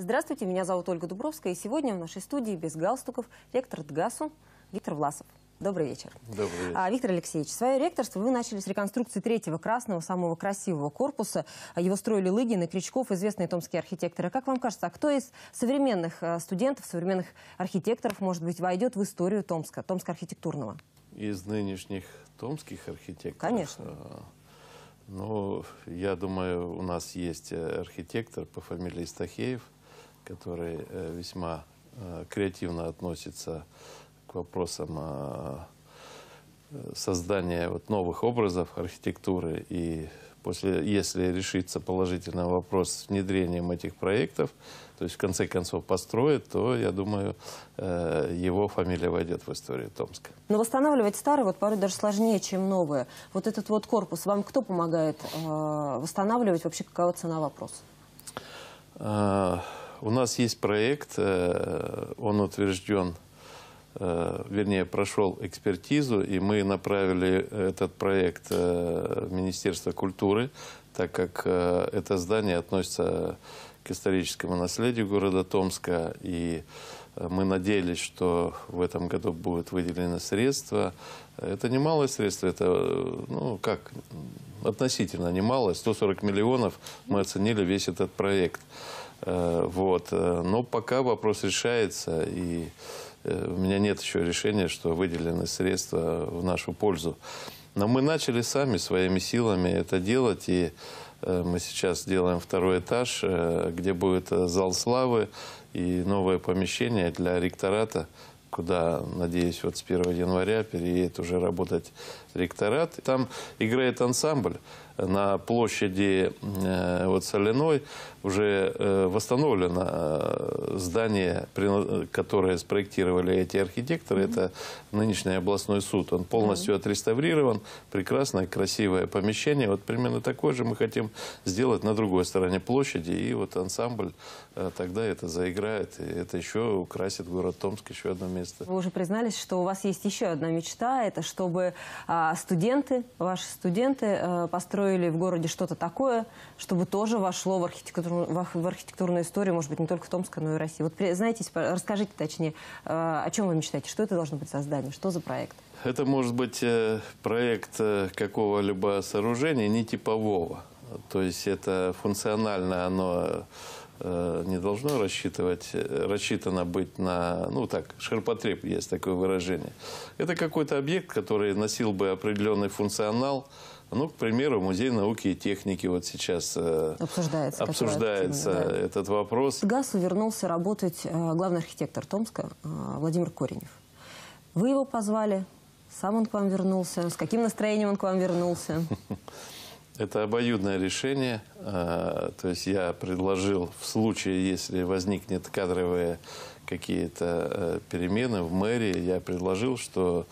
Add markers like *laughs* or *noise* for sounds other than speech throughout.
Здравствуйте, меня зовут Ольга Дубровская, и сегодня в нашей студии без галстуков ректор ДГАСу Виктор Власов. Добрый вечер. Добрый вечер. А, Виктор Алексеевич, свое ректорство вы начали с реконструкции третьего красного, самого красивого корпуса. А Его строили Лыгин и Крючков, известные томские архитекторы. Как вам кажется, а кто из современных э, студентов, современных архитекторов, может быть, войдет в историю Томска, Томска-архитектурного? Из нынешних томских архитекторов? Конечно. э, Ну, я думаю, у нас есть э, архитектор по фамилии Стахеев, который э, весьма э, креативно относится к вопросам э, создания вот новых образов архитектуры. И после, если решится положительный вопрос с внедрением этих проектов, то есть в конце концов построит, то, я думаю, его фамилия войдет в историю Томска. Но восстанавливать старое вот порой даже сложнее, чем новое. Вот этот вот корпус, вам кто помогает восстанавливать? Вообще какова цена вопроса? У нас есть проект, э, он утвержден, э, вернее, прошел экспертизу, и мы направили этот проект э, в Министерство культуры, так как это здание относится к историческому наследию города Томска, и мы надеялись, что в этом году будут выделены средства. Это немалое средство, это, ну, как, относительно немало, 140 миллионов мы оценили весь этот проект. Э, Вот. э, Но пока вопрос решается, и э, у меня нет еще решения, что выделены средства в нашу пользу. Но мы начали сами своими силами это делать, и мы сейчас делаем второй этаж, где будет зал славы и новое помещение для ректората, куда, надеюсь, вот с 1 января переедет уже работать ректорат. Там играет ансамбль на площади э, вот Соляной уже э, восстановлено э, здание, которое спроектировали эти архитекторы. Это нынешний областной суд. Он полностью отреставрирован. Прекрасное, красивое помещение. Вот примерно такое же мы хотим сделать на другой стороне площади. И вот ансамбль тогда это заиграет. И это еще украсит город Томск, еще одно место. Вы уже признались, что у вас есть еще одна мечта, это чтобы а, студенты, ваши студенты э, построили в городе что-то такое, чтобы тоже вошло в архитектурную, в в архитектурную историю, может быть, не только Томска, но и России. Вот по- расскажите точнее, э, о чем вы мечтаете, что это должно быть за здание, что за проект? Это может быть э, проект э, какого-либо сооружения не типового. То есть это функционально оно э, не должно рассчитывать, рассчитано быть на, ну так, ширпотреб есть такое выражение. Это какой-то объект, который носил бы определенный функционал. Ну, к примеру, музей науки и техники вот сейчас э, Обсуждается. обсуждается активно, да. этот вопрос. К ГАСу вернулся работать э, главный архитектор Томска э, Владимир Коренев. Вы его позвали, сам он к вам вернулся, с каким настроением он к вам вернулся? *laughs* Это обоюдное решение. То есть я предложил в случае, если возникнет кадровые какие-то перемены в мэрии, я предложил, что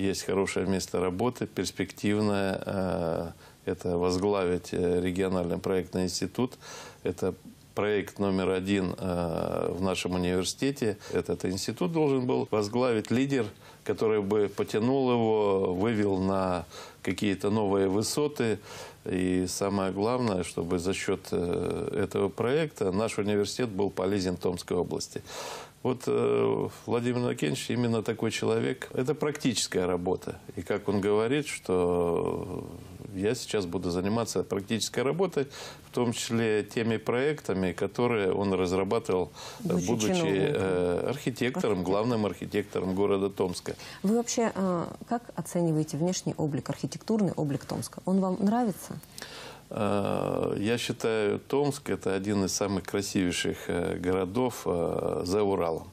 есть хорошее место работы, перспективное. э, Это возглавить э, региональный проектный институт. Это проект номер один э, в нашем университете. Этот институт должен был возглавить лидер, который бы потянул его, вывел на какие-то новые высоты. И самое главное, чтобы за счет этого проекта наш университет был полезен Томской области. Вот э, Владимир Иннокенович именно такой человек. Это практическая работа. И как он говорит, что я сейчас буду заниматься практической работой, в том числе теми проектами, которые он разрабатывал, э, Будучи будучи э, архитектором, главным архитектором города Томска. Вы вообще э, как оцениваете внешний облик, архитектурный облик Томска? Он вам нравится? Я считаю, Томск – это один из самых красивейших э, городов э, за Уралом.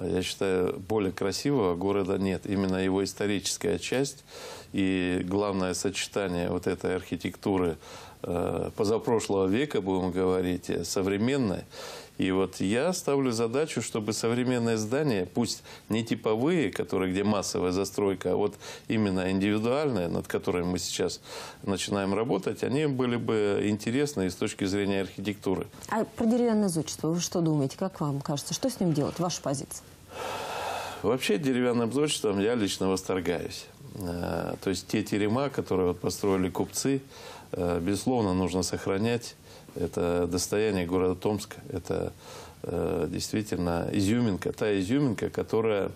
Я считаю, более красивого города нет. Именно его историческая часть и главное сочетание вот этой архитектуры э, позапрошлого века, будем говорить, современной. И вот я ставлю задачу, чтобы современные здания, пусть не типовые, которые, где массовая застройка, а вот именно индивидуальные, над которыми мы сейчас начинаем работать, они были бы интересны и с точки зрения архитектуры. А про деревянное зодчество вы что думаете? Как вам кажется? Что с ним делать? Ваша позиция? Вообще деревянным зодчеством я лично восторгаюсь. Э, То есть те терема, которые вот построили купцы, э, безусловно, нужно сохранять. Это достояние города Томска. Это э, действительно изюминка, та изюминка, которая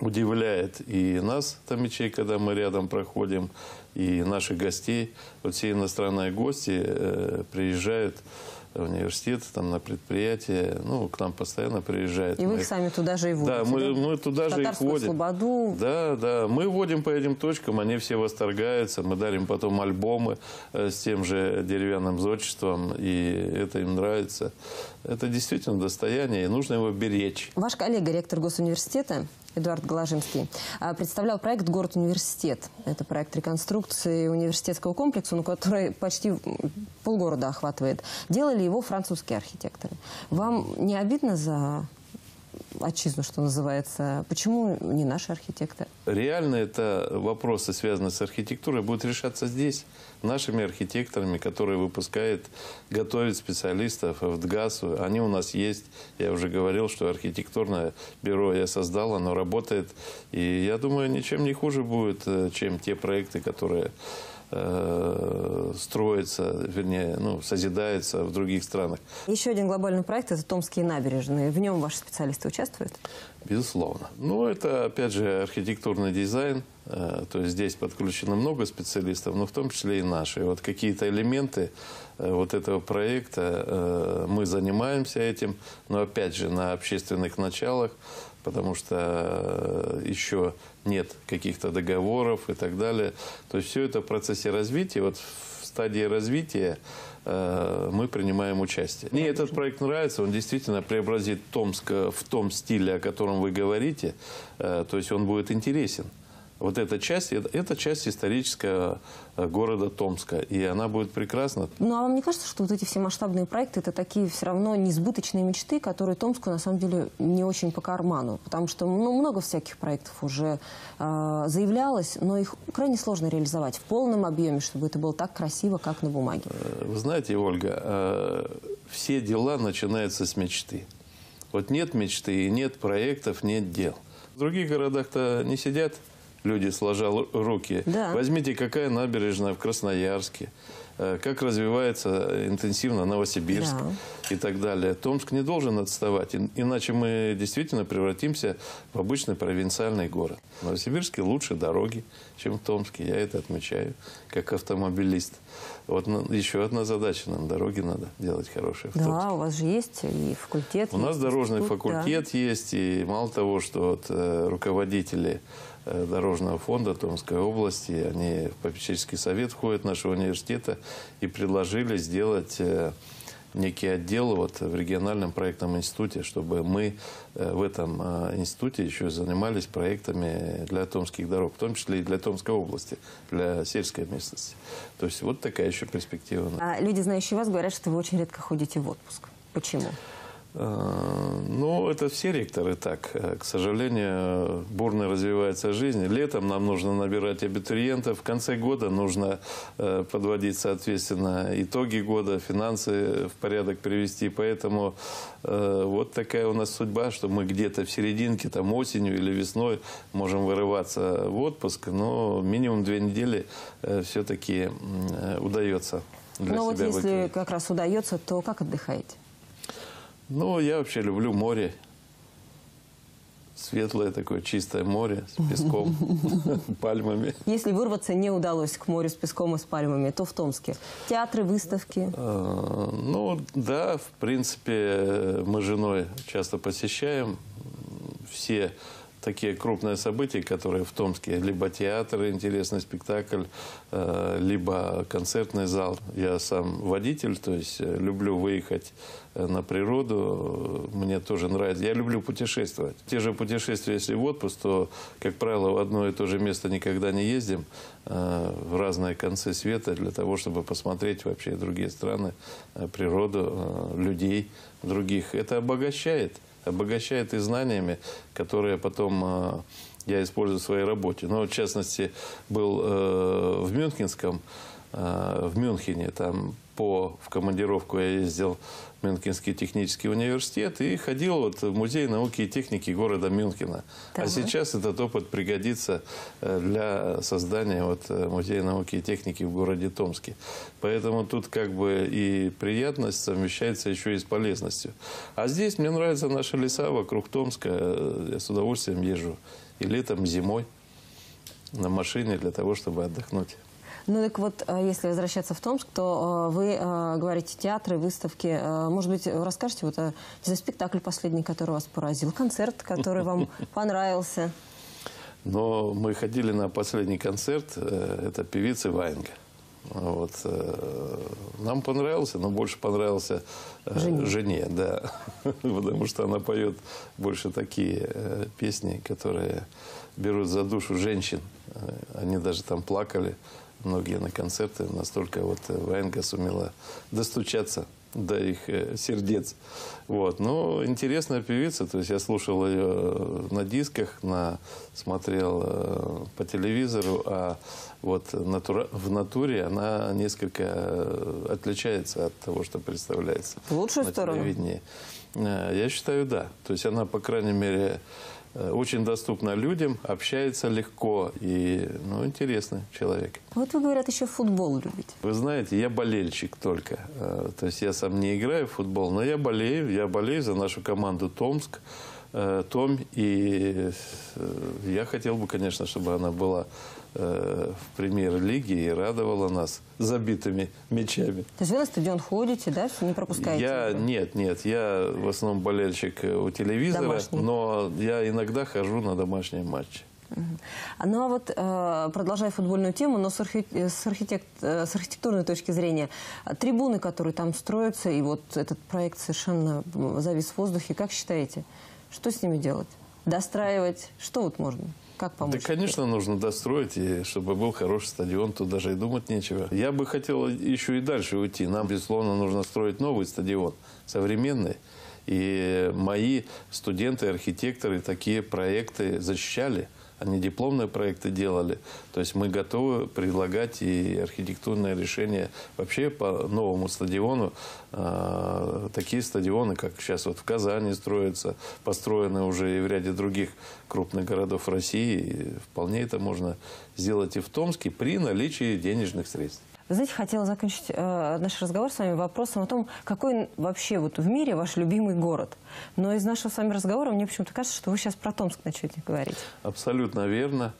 удивляет и нас, томичей, когда мы рядом проходим, и наших гостей. Вот все иностранные гости э, приезжают в университет, там, на предприятие, ну, к нам постоянно приезжают. И вы Мы- их сами туда же и водите, Да, мы, мы туда же их Татарскую водим. слободу. Да, да. Мы водим по этим точкам, они все восторгаются. Мы дарим потом альбомы э, с тем же деревянным зодчеством, и это им нравится. Это действительно достояние, и нужно его беречь. Ваш коллега, ректор госуниверситета Эдуард Голожинский, а, представлял проект «Город-университет». Это проект реконструкции университетского комплекса, ну, который почти полгорода охватывает. Делали его французские архитекторы. Вам не обидно за отчизну, что называется? Почему не наши архитекторы? Реально это вопросы, связанные с архитектурой, будут решаться здесь, нашими архитекторами, которые выпускают, готовят специалистов в ДГАСу. Они у нас есть. Я уже говорил, что архитектурное бюро я создал, оно работает. И я думаю, ничем не хуже будет, э, чем те проекты, которые э, строятся, вернее, ну, созидаются в других странах. Еще один глобальный проект – это Томские набережные. В нем ваши специалисты участвуют? Безусловно. Ну, это, опять же, архитектурный дизайн. Э, То есть здесь подключено много специалистов, но в том числе и наши. И вот какие-то элементы э, вот этого проекта э, мы занимаемся этим, но, опять же, на общественных началах, потому что э, еще нет каких-то договоров и так далее. То есть все это в процессе развития. Вот в стадии развития э, мы принимаем участие. Мне этот проект нравится, он действительно преобразит Томск э, в том стиле, о котором вы говорите, Э, то есть он будет интересен. Вот эта часть, это, это часть исторического э, города Томска, и она будет прекрасна. Ну, а вам не кажется, что вот эти все масштабные проекты – это такие все равно несбыточные мечты, которые Томску, на самом деле, не очень по карману? Потому что ну, много всяких проектов уже э, заявлялось, но их крайне сложно реализовать в полном объеме, чтобы это было так красиво, как на бумаге. Э, Вы знаете, Ольга, э, все дела начинаются с мечты. Вот нет мечты, и нет проектов, нет дел. В других городах-то не сидят люди, сложа руки. Да. Возьмите, какая набережная в Красноярске, э, как развивается интенсивно Новосибирск Да. и так далее. Томск не должен отставать, ин- иначе мы действительно превратимся в обычный провинциальный город. В Новосибирске лучше дороги, чем в Томске, я это отмечаю, как автомобилист. Вот на- еще одна задача, нам дороги надо делать хорошие. Да, у вас же есть и факультет. У нас дорожный институт, да. факультет есть, и мало того, что вот, э, руководители Дорожного фонда Томской области, они в попечительский совет входят нашего университета и предложили сделать э, некий отдел вот в региональном проектном институте, чтобы мы э, в этом э, институте еще занимались проектами для томских дорог, в том числе и для Томской области, для сельской местности. То есть вот такая еще перспектива. А люди, знающие вас, говорят, что вы очень редко ходите в отпуск. Почему? Э, Ну, это все ректоры так. Э, К сожалению, бурно развивается жизнь. Летом нам нужно набирать абитуриентов. В конце года нужно э, подводить, соответственно, итоги года, финансы в порядок привести. Поэтому э, вот такая у нас судьба, что мы где-то в серединке, там осенью или весной можем вырываться в отпуск. Но минимум две недели все-таки удается для Но Ну, вот себя если выкроить. как раз удается, то как отдыхаете? Ну, я вообще люблю море. Светлое такое чистое море с песком, *laughs* пальмами. Если вырваться не удалось к морю с песком и с пальмами, то в Томске. Театры, выставки. Э, Ну, да, в принципе, мы с женой часто посещаем все такие крупные события, которые в Томске, либо театр, интересный спектакль, э, либо концертный зал. Я сам водитель, то есть э, люблю выехать э, на природу, мне тоже нравится. Я люблю путешествовать. Те же путешествия, если в отпуск, то, как правило, в одно и то же место никогда не ездим, в разные концы света для того, чтобы посмотреть вообще другие страны, природу, людей других. Это обогащает обогащает и знаниями, которые потом э, я использую в своей работе. Но, в частности, был э, в Мюнхенском, э, в Мюнхене, там по, в командировку я ездил в Мюнхенский технический университет и ходил вот в Музей науки и техники города Мюнхена. Так. А сейчас этот опыт пригодится э, для создания вот э, Музея науки и техники в городе Томске. Поэтому тут как бы и приятность совмещается еще и с полезностью. А здесь мне нравятся наши леса вокруг Томска. Э, Я с удовольствием езжу и летом, и зимой на машине для того, чтобы отдохнуть. Ну так вот, э, если возвращаться в Томск, то э, вы э, говорите театры, выставки. Может быть, расскажете вот о знаю, спектакль последний, который вас поразил, концерт, который вам *laughs* понравился. Но мы ходили на последний концерт, это певицы Ваенга. Вот. Нам понравился, но больше понравился Жене. жене, да. *laughs* Потому что она поет больше такие песни, которые берут за душу женщин. Они даже там плакали, многие на концерты. Настолько вот э, Ваенга сумела достучаться до их э, сердец. Вот. Ну, интересная певица. То есть я слушал ее э, на дисках, на, смотрел по телевизору, а вот натура- в натуре она несколько отличается от того, что представляется. В лучшую на сторону? телевидении. Я считаю, да. То есть она, по крайней мере, очень доступна людям, общается легко и, ну, интересный человек. Вот вы, говорят, еще футбол любите. Вы знаете, я болельщик только. Э, То есть я сам не играю в футбол, но я болею. Я болею за нашу команду Томск, э, Том. И э, я хотел бы, конечно, чтобы она была э, в премьер-лиге и радовала нас забитыми мячами. То есть вы на стадион ходите, да, не пропускаете? Я нет, нет, я в основном болельщик э, у телевизора, Домашний. но я иногда хожу на домашние матчи. Ну а вот, э, продолжая футбольную тему, но с, архи- э, с архитект- э, с архитектурной точки зрения, э, трибуны, которые там строятся, и вот этот проект совершенно завис в воздухе, как считаете, что с ними делать? Достраивать? Что вот можно? Как помочь? Да, конечно, нужно достроить, и чтобы был хороший стадион, тут даже и думать нечего. Я бы хотел еще и дальше уйти. Нам, безусловно, нужно строить новый стадион, современный. И мои студенты, архитекторы такие проекты защищали. Они дипломные проекты делали. То есть мы готовы предлагать и архитектурное решение вообще по новому стадиону. А, такие стадионы, как сейчас вот в Казани строятся, построены уже и в ряде других крупных городов России. И вполне это можно сделать и в Томске при наличии денежных средств. Вы знаете, хотела закончить э, наш разговор с вами вопросом о том, какой вообще вот в мире ваш любимый город. Но из нашего с вами разговора мне почему-то кажется, что вы сейчас про Томск начнете говорить. Абсолютно верно.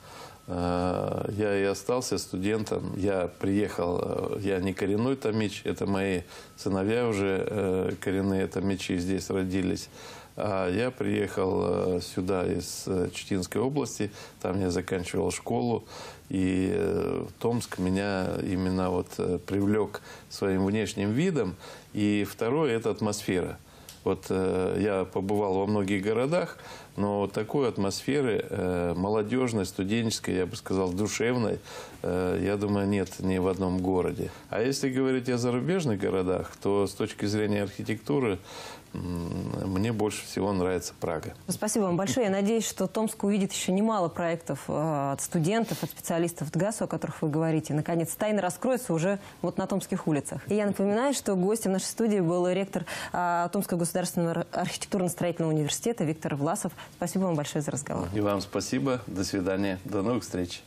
Э, Я и остался студентом. Я приехал, э, я не коренной томич, это мои сыновья уже э, коренные томичи здесь родились. А я приехал э, сюда из э, Читинской области, там я заканчивал школу. И э, Томск меня именно вот привлек своим внешним видом. И второе – это атмосфера. Вот я побывал во многих городах, но такой атмосферы э, молодежной, студенческой, я бы сказал, душевной, э, я думаю, нет ни в одном городе. А если говорить о зарубежных городах, то с точки зрения архитектуры мне больше всего нравится Прага. Спасибо вам большое. Я надеюсь, что Томск увидит еще немало проектов э, от студентов, от специалистов ТГАСу, о которых вы говорите. Наконец, тайны раскроются уже вот на томских улицах. И я напоминаю, что гостем нашей студии был ректор э, Томского государственного архитектурно-строительного университета Виктор Власов. Спасибо вам большое за разговор. И вам спасибо. До свидания. До новых встреч.